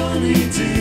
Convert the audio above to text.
Johnny D.